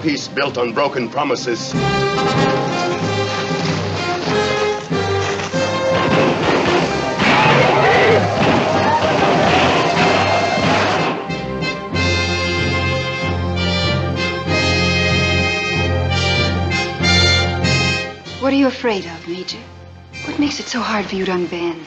no peace built on broken promises. What are you afraid of, Major? What makes it so hard for you to unbend?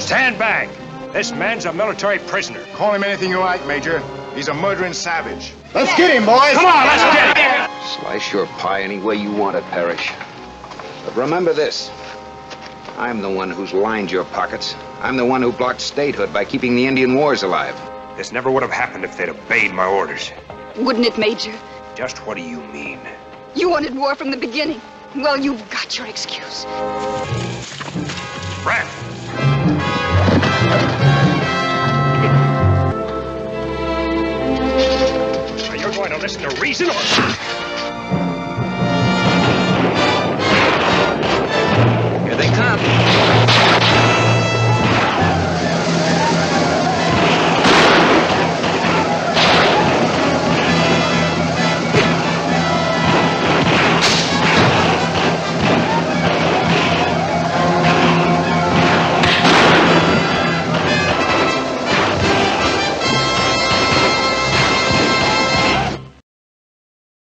Stand back! This man's a military prisoner. Call him anything you like, Major. He's a murdering savage. Let's get him, boys! Come on, let's get him! Slice your pie any way you want it, Parrish. But remember this. I'm the one who's lined your pockets. I'm the one who blocked statehood by keeping the Indian wars alive. This never would have happened if they'd obeyed my orders. Wouldn't it, Major? Just what do you mean? You wanted war from the beginning. Well, you've got your excuse. Rat! Going to listen to reason or...